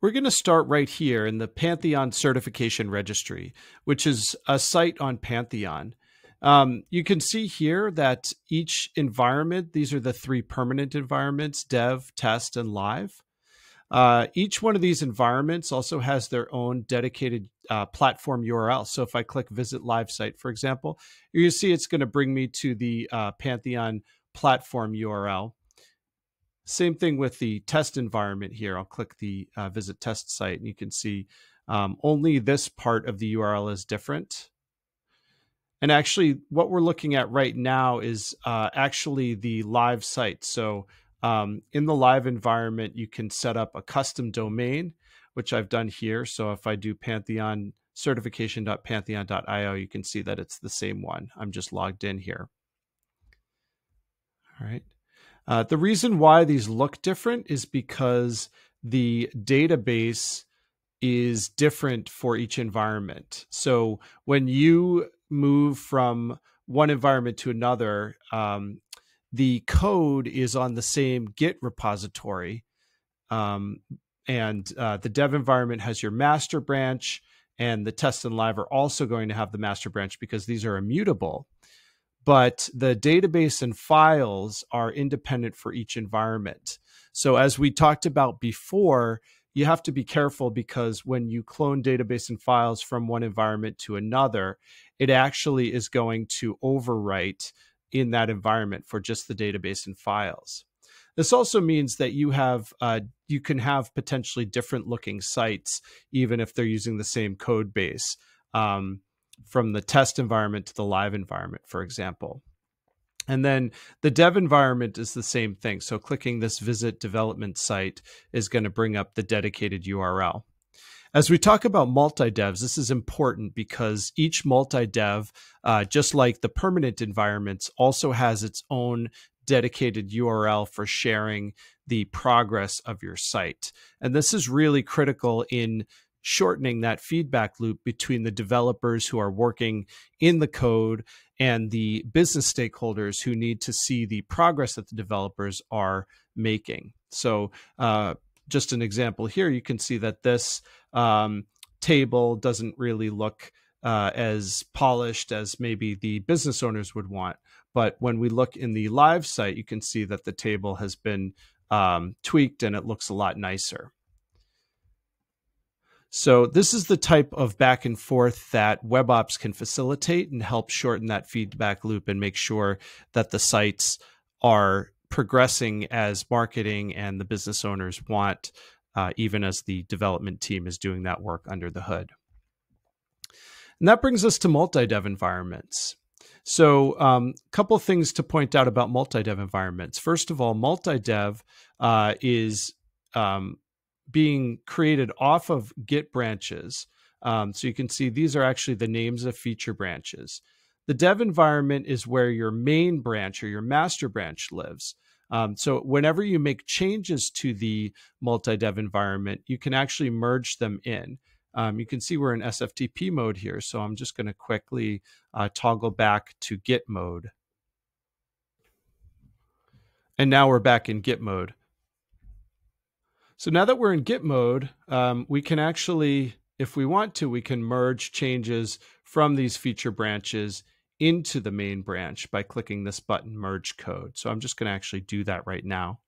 we're going to start right here in the Pantheon Certification Registry, which is a site on Pantheon. Um, you can see here that each environment, these are the three permanent environments dev, test, and live. Uh, each one of these environments also has their own dedicated uh, platform URL. So if I click visit live site, for example, you see it's going to bring me to the uh, Pantheon platform URL. Same thing with the test environment here. I'll click the uh, visit test site and you can see um, only this part of the URL is different. And actually, what we're looking at right now is uh, actually the live site. So um, in the live environment, you can set up a custom domain, which I've done here. So if I do Pantheon certification.pantheon.io, you can see that it's the same one. I'm just logged in here. All right. Uh, the reason why these look different is because the database is different for each environment. So when you move from one environment to another, um, the code is on the same Git repository. Um, and uh, the dev environment has your master branch, and the test and live are also going to have the master branch because these are immutable but the database and files are independent for each environment. So, as we talked about before, you have to be careful because when you clone database and files from one environment to another, it actually is going to overwrite in that environment for just the database and files. This also means that you have uh, you can have potentially different looking sites even if they're using the same code base. Um, from the test environment to the live environment, for example. And then the dev environment is the same thing. So clicking this visit development site is going to bring up the dedicated URL. As we talk about multi devs, this is important because each multi dev, uh, just like the permanent environments, also has its own dedicated URL for sharing the progress of your site. And this is really critical in shortening that feedback loop between the developers who are working in the code and the business stakeholders who need to see the progress that the developers are making. So, uh, just an example here, you can see that this um, table doesn't really look uh, as polished as maybe the business owners would want. But when we look in the live site, you can see that the table has been um, tweaked and it looks a lot nicer. So this is the type of back and forth that WebOps can facilitate and help shorten that feedback loop and make sure that the sites are progressing as marketing and the business owners want, uh, even as the development team is doing that work under the hood. And that brings us to multi-dev environments. So, a um, couple things to point out about multi-dev environments. First of all, multi-dev uh, is um, being created off of Git branches. Um, so you can see these are actually the names of feature branches. The dev environment is where your main branch or your master branch lives. Um, so whenever you make changes to the multi-dev environment, you can actually merge them in. Um, you can see we're in SFTP mode here. So I'm just going to quickly uh, toggle back to Git mode. And now we're back in Git mode. So now that we're in Git mode, um, we can actually, if we want to, we can merge changes from these feature branches into the main branch by clicking this button, Merge Code. So I'm just going to actually do that right now.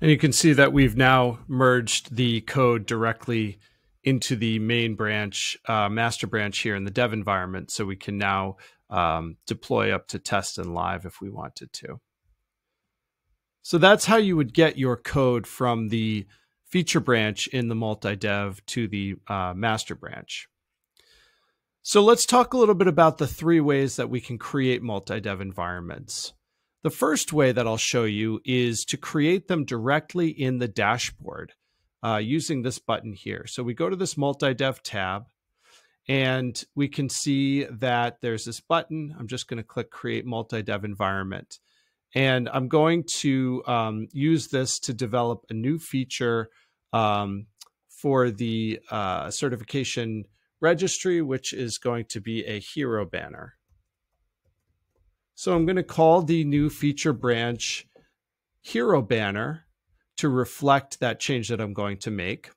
And you can see that we've now merged the code directly into the main branch, uh, master branch here in the dev environment. So we can now um, deploy up to test and live if we wanted to. So that's how you would get your code from the feature branch in the multi-dev to the uh, master branch. So let's talk a little bit about the three ways that we can create multi-dev environments. The first way that I'll show you is to create them directly in the dashboard uh, using this button here. So we go to this multi-dev tab and we can see that there's this button. I'm just going to click create multi-dev environment. And I'm going to um, use this to develop a new feature um, for the uh, certification registry, which is going to be a hero banner. So I'm going to call the new feature branch hero banner to reflect that change that I'm going to make.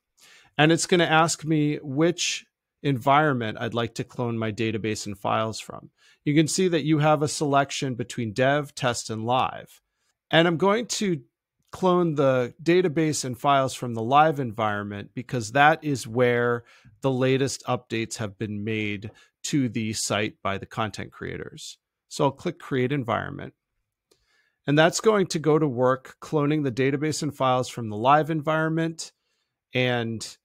And it's going to ask me which environment I'd like to clone my database and files from. You can see that you have a selection between dev, test, and live. And I'm going to clone the database and files from the live environment because that is where the latest updates have been made to the site by the content creators. So I'll click create environment. And that's going to go to work cloning the database and files from the live environment and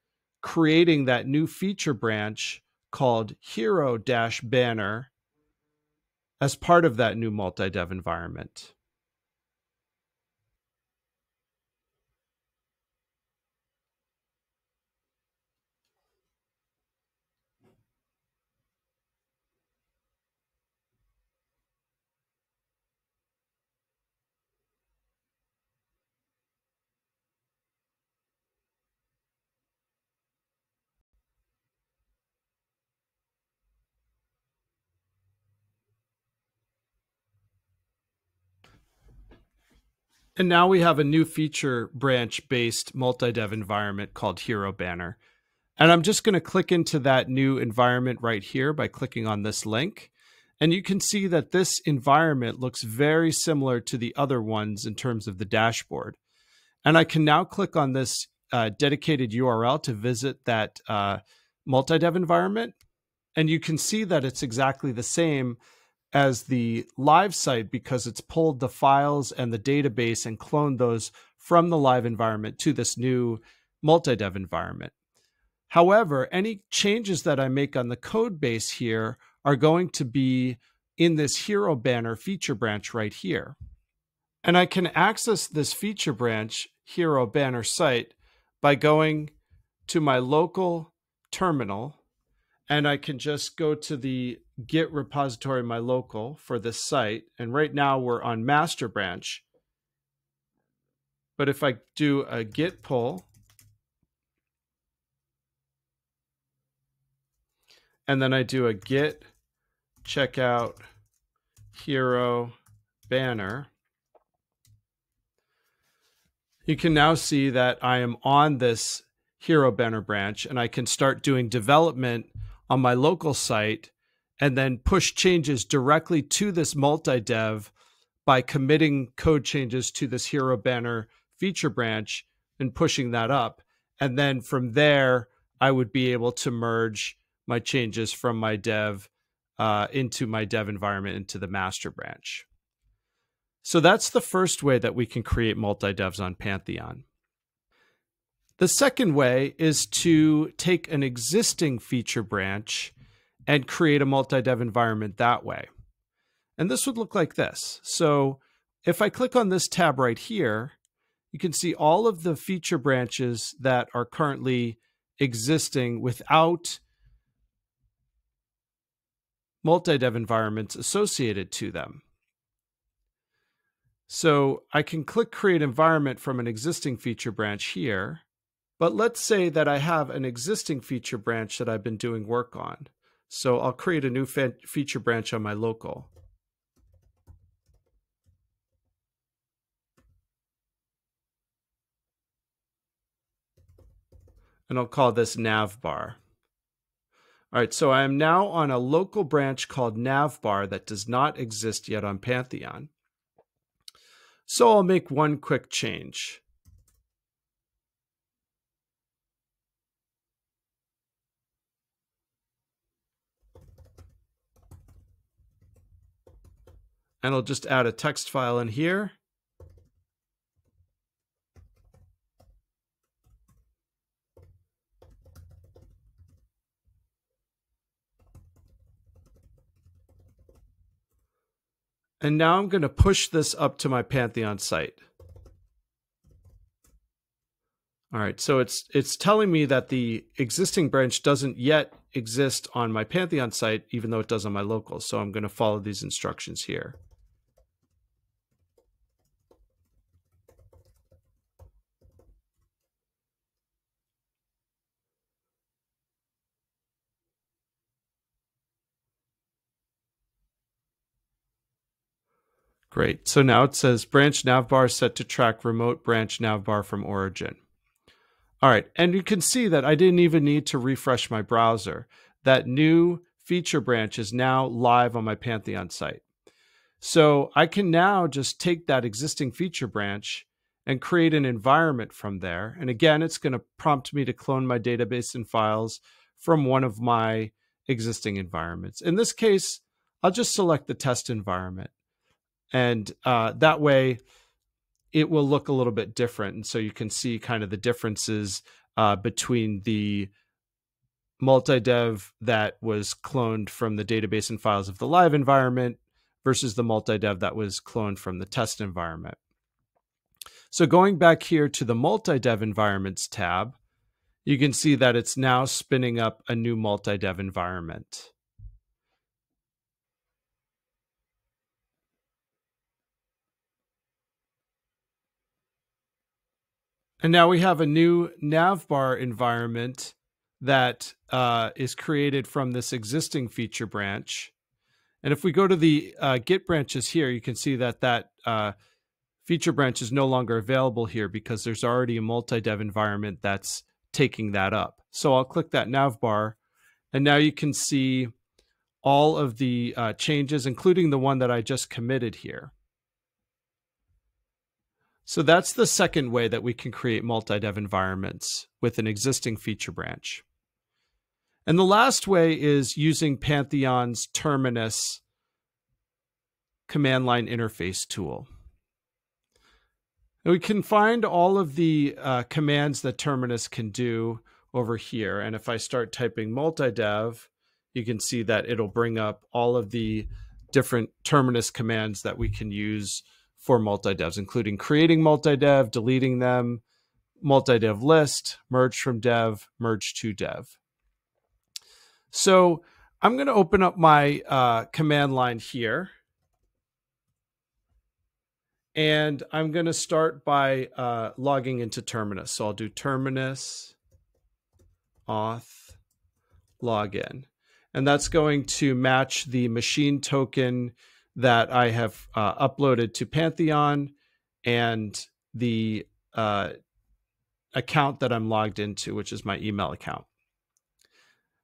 creating that new feature branch called hero banner as part of that new multi-dev environment. And now we have a new feature branch based multi dev environment called Hero Banner. And I'm just going to click into that new environment right here by clicking on this link. And you can see that this environment looks very similar to the other ones in terms of the dashboard. And I can now click on this uh, dedicated URL to visit that uh, multi dev environment. And you can see that it's exactly the same as the live site because it's pulled the files and the database and cloned those from the live environment to this new multi-dev environment. However, any changes that I make on the code base here are going to be in this hero banner feature branch right here. And I can access this feature branch hero banner site by going to my local terminal and I can just go to the Git repository my local for this site. And right now we're on master branch. But if I do a git pull, and then I do a git checkout hero banner, you can now see that I am on this hero banner branch and I can start doing development on my local site and then push changes directly to this multi dev by committing code changes to this hero banner feature branch and pushing that up. And then from there, I would be able to merge my changes from my dev uh, into my dev environment into the master branch. So that's the first way that we can create multi devs on Pantheon. The second way is to take an existing feature branch and create a multi-dev environment that way. And this would look like this. So if I click on this tab right here, you can see all of the feature branches that are currently existing without multi-dev environments associated to them. So I can click create environment from an existing feature branch here. But let's say that I have an existing feature branch that I've been doing work on. So I'll create a new feature branch on my local. And I'll call this navbar. All right, so I am now on a local branch called navbar that does not exist yet on Pantheon. So I'll make one quick change. And I'll just add a text file in here. And now I'm going to push this up to my Pantheon site. All right, so it's it's telling me that the existing branch doesn't yet exist on my Pantheon site, even though it does on my local. So I'm going to follow these instructions here. Great. So now it says branch navbar set to track remote branch navbar from origin. All right. And you can see that I didn't even need to refresh my browser. That new feature branch is now live on my Pantheon site. So I can now just take that existing feature branch and create an environment from there. And again, it's going to prompt me to clone my database and files from one of my existing environments. In this case, I'll just select the test environment. And uh, that way, it will look a little bit different. And so you can see kind of the differences uh, between the multi-dev that was cloned from the database and files of the live environment versus the multi-dev that was cloned from the test environment. So going back here to the multi-dev environments tab, you can see that it's now spinning up a new multi-dev environment. And now we have a new navbar environment that uh, is created from this existing feature branch. And if we go to the uh, Git branches here, you can see that that uh, feature branch is no longer available here because there's already a multi-dev environment that's taking that up. So I'll click that navbar, and now you can see all of the uh, changes, including the one that I just committed here. So that's the second way that we can create multi-dev environments with an existing feature branch. And the last way is using Pantheon's Terminus command line interface tool. And we can find all of the uh, commands that Terminus can do over here. And if I start typing multi-dev, you can see that it'll bring up all of the different Terminus commands that we can use for multi-devs, including creating multi-dev, deleting them, multi-dev list, merge from dev, merge to dev. So I'm going to open up my uh, command line here. And I'm going to start by uh, logging into Terminus. So I'll do Terminus auth login. And that's going to match the machine token that I have uh, uploaded to Pantheon and the uh, account that I'm logged into, which is my email account.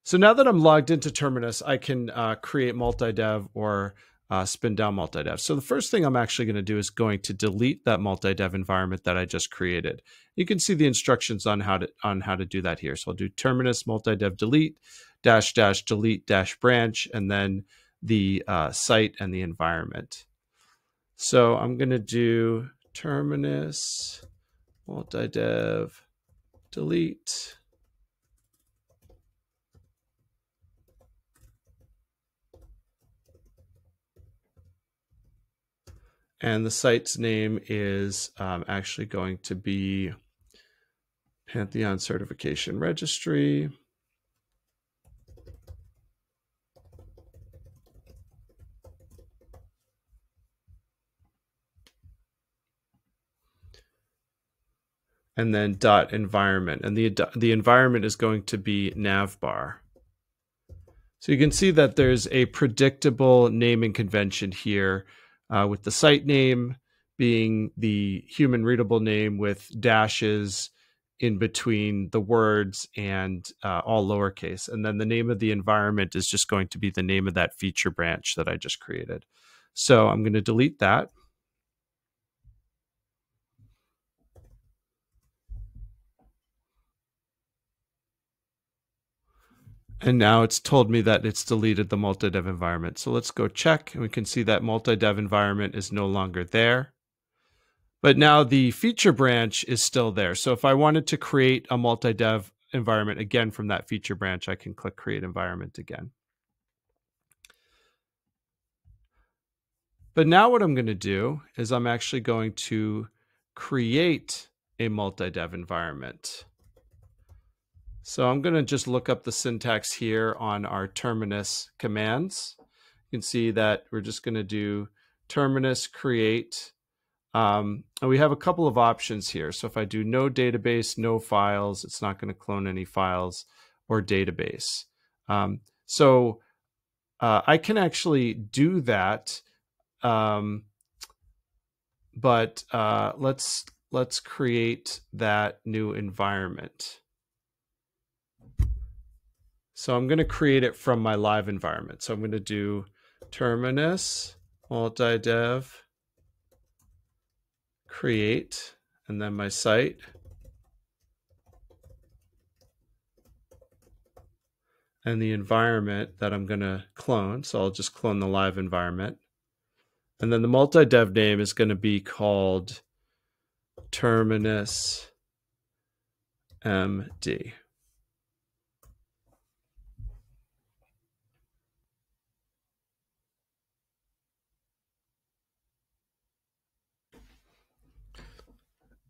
So now that I'm logged into Terminus, I can uh, create multi-dev or uh, spin down multi-dev. So the first thing I'm actually going to do is going to delete that multi-dev environment that I just created. You can see the instructions on how to on how to do that here. So I'll do Terminus multi-dev delete dash dash delete dash branch and then the uh, site and the environment. So I'm going to do terminus multi-dev delete and the site's name is um, actually going to be Pantheon Certification Registry. And then dot environment. And the, the environment is going to be navbar. So you can see that there's a predictable naming convention here uh, with the site name being the human readable name with dashes in between the words and uh, all lowercase. And then the name of the environment is just going to be the name of that feature branch that I just created. So I'm going to delete that. And now it's told me that it's deleted the multi-dev environment. So let's go check and we can see that multi-dev environment is no longer there. But now the feature branch is still there. So if I wanted to create a multi-dev environment again from that feature branch, I can click create environment again. But now what I'm going to do is I'm actually going to create a multi-dev environment. So I'm going to just look up the syntax here on our terminus commands. You can see that we're just going to do terminus create. Um, and we have a couple of options here. So if I do no database, no files, it's not going to clone any files or database. Um, so uh, I can actually do that um, but uh, let's let's create that new environment. So I'm going to create it from my live environment. So I'm going to do terminus multi-dev create and then my site and the environment that I'm going to clone. So I'll just clone the live environment. And then the multi-dev name is going to be called terminus MD.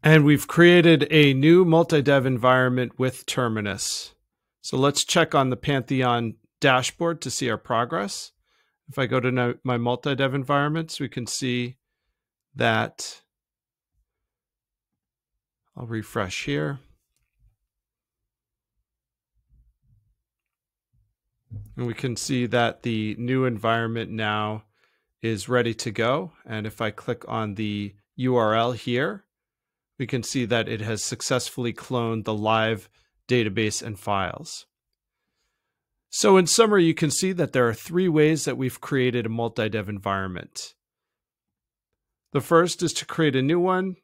And we've created a new multi-dev environment with Terminus. So let's check on the Pantheon dashboard to see our progress. If I go to my multi-dev environments, we can see that I'll refresh here. And we can see that the new environment now is ready to go. And if I click on the URL here, we can see that it has successfully cloned the live database and files. So in summary, you can see that there are three ways that we've created a multi-dev environment. The first is to create a new one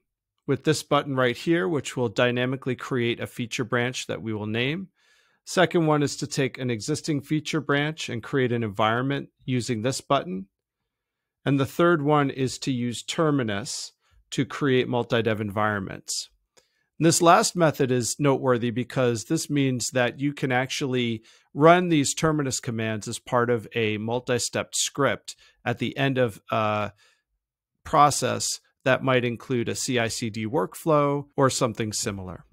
with this button right here, which will dynamically create a feature branch that we will name. Second one is to take an existing feature branch and create an environment using this button. And the third one is to use Terminus to create multi-dev environments. this last method is noteworthy because this means that you can actually run these terminus commands as part of a multi-step script at the end of a process that might include a CI/CD workflow or something similar.